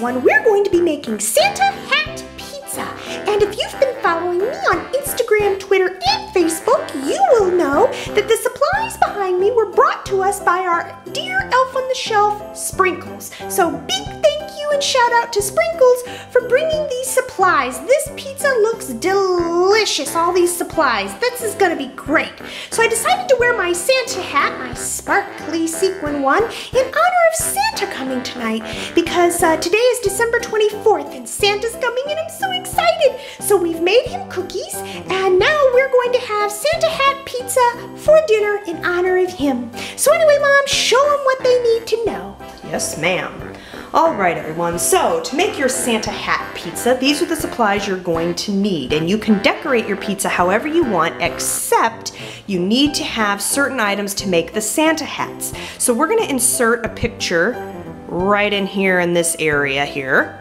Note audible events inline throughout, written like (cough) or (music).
one, we're going to be making Santa Hat Pizza. And if you've been following me on Instagram, Twitter, and Facebook, you will know that the us by our dear elf on the shelf, Sprinkles. So big thank you and shout out to Sprinkles for bringing these supplies. This pizza looks delicious, all these supplies. This is gonna be great. So I decided to wear my Santa hat, my sparkly sequin one, in honor Santa coming tonight because uh, today is December 24th and Santa's coming and I'm so excited. So we've made him cookies and now we're going to have Santa hat pizza for dinner in honor of him. So anyway, Mom, show them what they need to know. Yes, ma'am. All right, everyone, so to make your Santa hat pizza, these are the supplies you're going to need. And you can decorate your pizza however you want, except you need to have certain items to make the Santa hats. So we're gonna insert a picture right in here in this area here.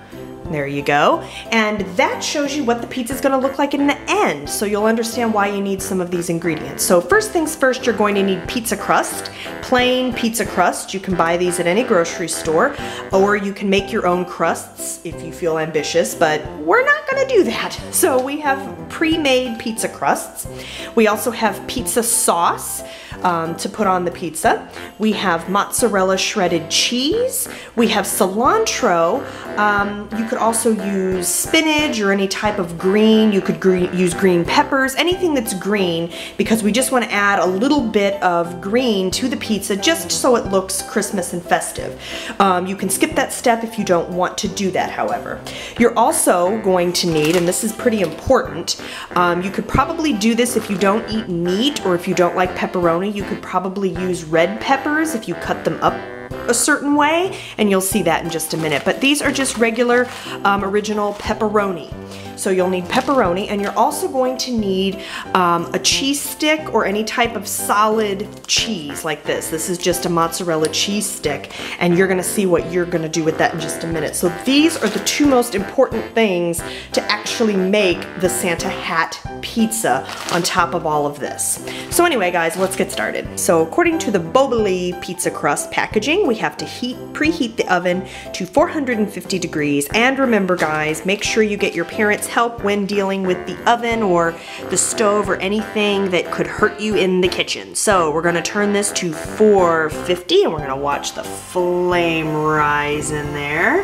There you go. And that shows you what the pizza is gonna look like in the end, so you'll understand why you need some of these ingredients. So first things first, you're going to need pizza crust, plain pizza crust. You can buy these at any grocery store, or you can make your own crusts if you feel ambitious, but we're not gonna do that. (laughs) So we have pre-made pizza crusts. We also have pizza sauce um, to put on the pizza. We have mozzarella shredded cheese. We have cilantro. Um, you could also use spinach or any type of green. You could green, use green peppers, anything that's green, because we just want to add a little bit of green to the pizza just so it looks Christmas and festive. Um, you can skip that step if you don't want to do that, however. You're also going to need, and this is pretty important, um, you could probably do this if you don't eat meat or if you don't like pepperoni you could probably use red peppers if you cut them up a certain way, and you'll see that in just a minute. But these are just regular um, original pepperoni. So you'll need pepperoni and you're also going to need um, a cheese stick or any type of solid cheese like this. This is just a mozzarella cheese stick and you're gonna see what you're gonna do with that in just a minute. So these are the two most important things to actually make the Santa hat pizza on top of all of this. So anyway guys, let's get started. So according to the Boboli pizza crust packaging, we have to heat preheat the oven to 450 degrees and remember guys, make sure you get your parents help when dealing with the oven or the stove or anything that could hurt you in the kitchen. So we're gonna turn this to 450 and we're gonna watch the flame rise in there.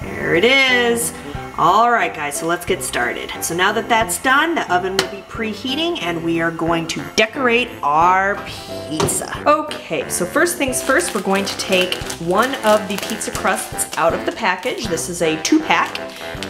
There it is. All right guys, so let's get started. So now that that's done, the oven will be preheating and we are going to decorate our pizza. Okay, so first things first, we're going to take one of the pizza crusts out of the package. This is a two pack,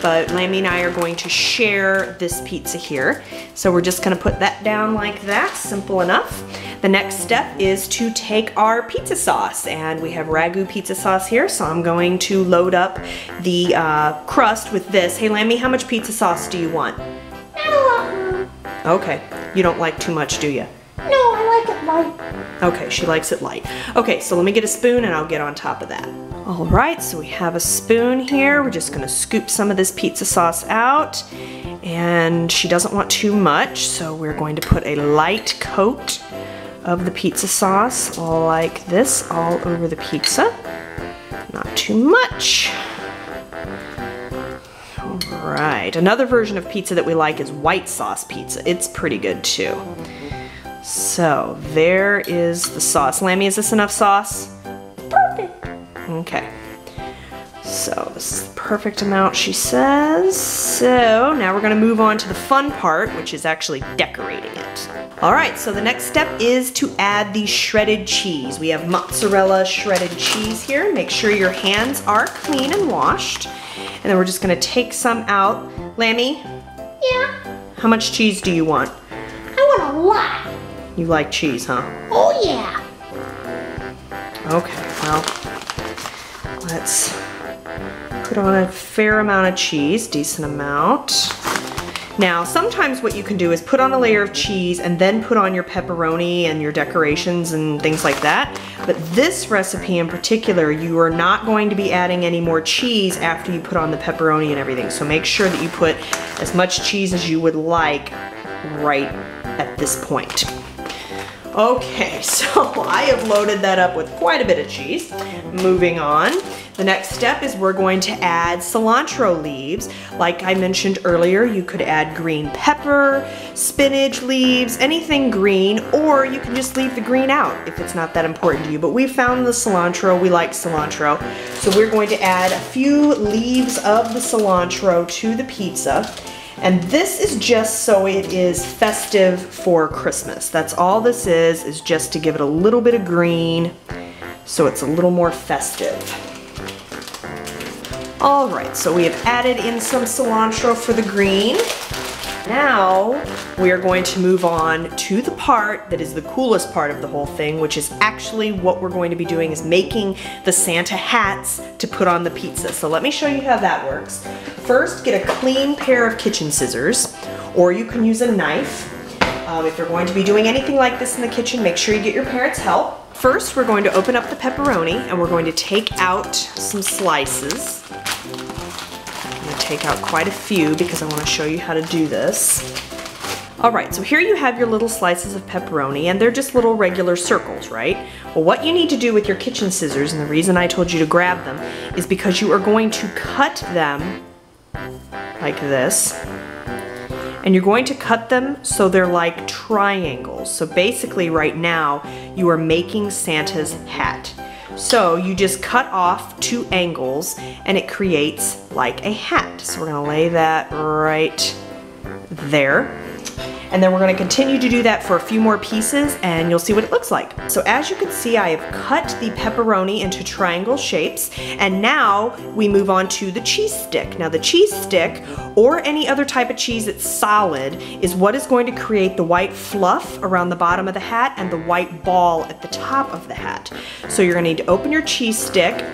but Lambie and I are going to share this pizza here. So we're just gonna put that down like that, simple enough. The next step is to take our pizza sauce and we have ragu pizza sauce here so I'm going to load up the uh, crust with this. Hey Lambie, how much pizza sauce do you want? Not a lot, Okay, you don't like too much, do you? No, I like it light. Okay, she likes it light. Okay, so let me get a spoon and I'll get on top of that. All right, so we have a spoon here. We're just gonna scoop some of this pizza sauce out and she doesn't want too much, so we're going to put a light coat of the pizza sauce like this all over the pizza. Not too much. Alright, another version of pizza that we like is white sauce pizza. It's pretty good too. So, there is the sauce. Lambie, is this enough sauce? Perfect amount, she says. So now we're gonna move on to the fun part, which is actually decorating it. All right, so the next step is to add the shredded cheese. We have mozzarella shredded cheese here. Make sure your hands are clean and washed. And then we're just gonna take some out. Lambie? Yeah? How much cheese do you want? I want a lot. You like cheese, huh? Oh yeah. Okay, well, let's put on a fair amount of cheese, decent amount. Now, sometimes what you can do is put on a layer of cheese and then put on your pepperoni and your decorations and things like that. But this recipe in particular, you are not going to be adding any more cheese after you put on the pepperoni and everything. So make sure that you put as much cheese as you would like right at this point. Okay, (laughs) so I have loaded that up with quite a bit of cheese. Moving on, the next step is we're going to add cilantro leaves. Like I mentioned earlier, you could add green pepper, spinach leaves, anything green, or you can just leave the green out if it's not that important to you. But we found the cilantro, we like cilantro. So we're going to add a few leaves of the cilantro to the pizza. And this is just so it is festive for Christmas. That's all this is, is just to give it a little bit of green so it's a little more festive. All right, so we have added in some cilantro for the green. Now we are going to move on to the part that is the coolest part of the whole thing, which is actually what we're going to be doing is making the Santa hats to put on the pizza. So let me show you how that works. First, get a clean pair of kitchen scissors, or you can use a knife. Um, if you're going to be doing anything like this in the kitchen, make sure you get your parents' help. First, we're going to open up the pepperoni and we're going to take out some slices take out quite a few because I want to show you how to do this. Alright, so here you have your little slices of pepperoni and they're just little regular circles, right? Well, what you need to do with your kitchen scissors, and the reason I told you to grab them, is because you are going to cut them like this. And you're going to cut them so they're like triangles. So basically right now, you are making Santa's hat. So you just cut off two angles and it creates like a hat. So we're gonna lay that right there. And then we're gonna continue to do that for a few more pieces and you'll see what it looks like. So as you can see, I have cut the pepperoni into triangle shapes and now we move on to the cheese stick. Now the cheese stick or any other type of cheese that's solid is what is going to create the white fluff around the bottom of the hat and the white ball at the top of the hat. So you're gonna need to open your cheese stick,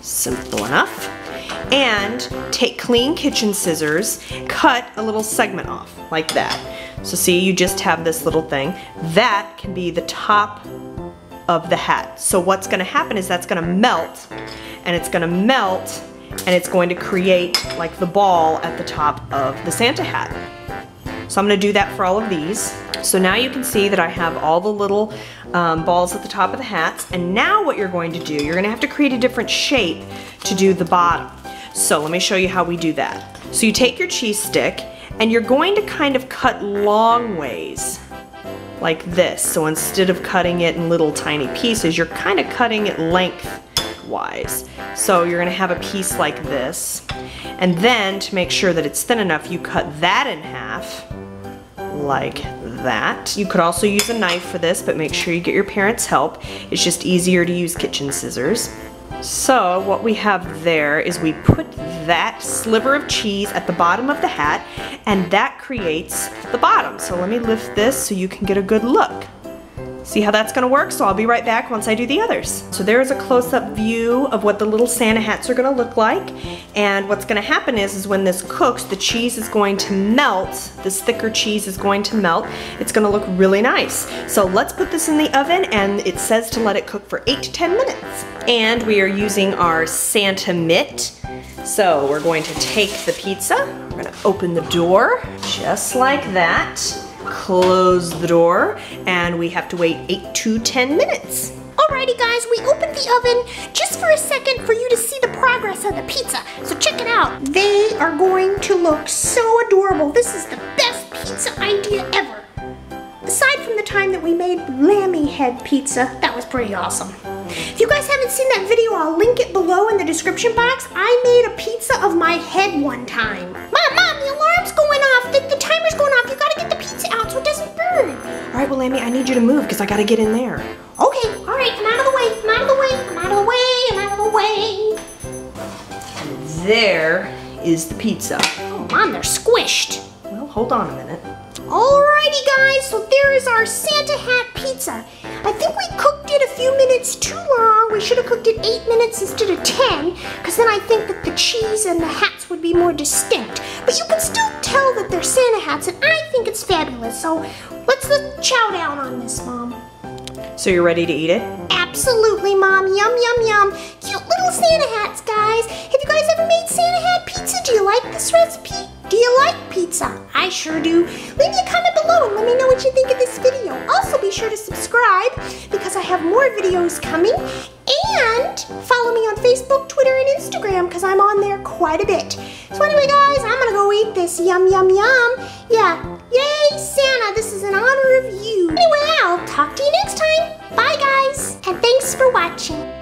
simple enough and take clean kitchen scissors, cut a little segment off like that. So see, you just have this little thing. That can be the top of the hat. So what's gonna happen is that's gonna melt and it's gonna melt and it's going to create like the ball at the top of the Santa hat. So I'm gonna do that for all of these. So now you can see that I have all the little um, balls at the top of the hats. And now what you're going to do, you're gonna have to create a different shape to do the bottom. So let me show you how we do that. So you take your cheese stick and you're going to kind of cut long ways like this. So instead of cutting it in little tiny pieces, you're kind of cutting it lengthwise. So you're gonna have a piece like this. And then to make sure that it's thin enough, you cut that in half like that. You could also use a knife for this, but make sure you get your parents' help. It's just easier to use kitchen scissors. So what we have there is we put that sliver of cheese at the bottom of the hat and that creates the bottom. So let me lift this so you can get a good look. See how that's gonna work? So I'll be right back once I do the others. So there's a close-up view of what the little Santa hats are gonna look like. And what's gonna happen is, is when this cooks, the cheese is going to melt. This thicker cheese is going to melt. It's gonna look really nice. So let's put this in the oven and it says to let it cook for eight to 10 minutes. And we are using our Santa mitt. So we're going to take the pizza, we're gonna open the door, just like that close the door, and we have to wait 8 to 10 minutes. Alrighty guys, we opened the oven just for a second for you to see the progress of the pizza. So check it out. They are going to look so adorable. This is the best pizza idea ever. Aside from the time that we made Lambie head pizza, that was pretty awesome. If you guys haven't seen that video, I'll link it below in the description box. I made a pizza of my head one time. Mom, out so it doesn't burn. All right, well, Lambie, I need you to move because I gotta get in there. Okay, all right, I'm out of the way. I'm out of the way. I'm out of the way. I'm out of the way. There is the pizza. Oh, Mom, they're squished. Well, hold on a minute. Alrighty guys, so there is our Santa hat pizza. I think we cooked it a few minutes too long. We should have cooked it eight minutes instead of 10, because then I think that the cheese and the hats would be more distinct. But you can still tell that they're Santa hats, and I think it's fabulous. So let's let chow down on this, Mom. So you're ready to eat it? Absolutely, Mom. Yum, yum, yum. Cute little Santa hats, guys. Have you guys ever made Santa hat pizza? Do you like this recipe? Do you like pizza? I sure do. Leave me a comment below and let me know what you think of this video. Also be sure to subscribe because I have more videos coming and follow me on Facebook, Twitter, and Instagram because I'm on there quite a bit. So anyway guys, I'm gonna go eat this yum yum yum. Yeah, yay Santa, this is in honor of you. Anyway, I'll talk to you next time. Bye guys, and thanks for watching.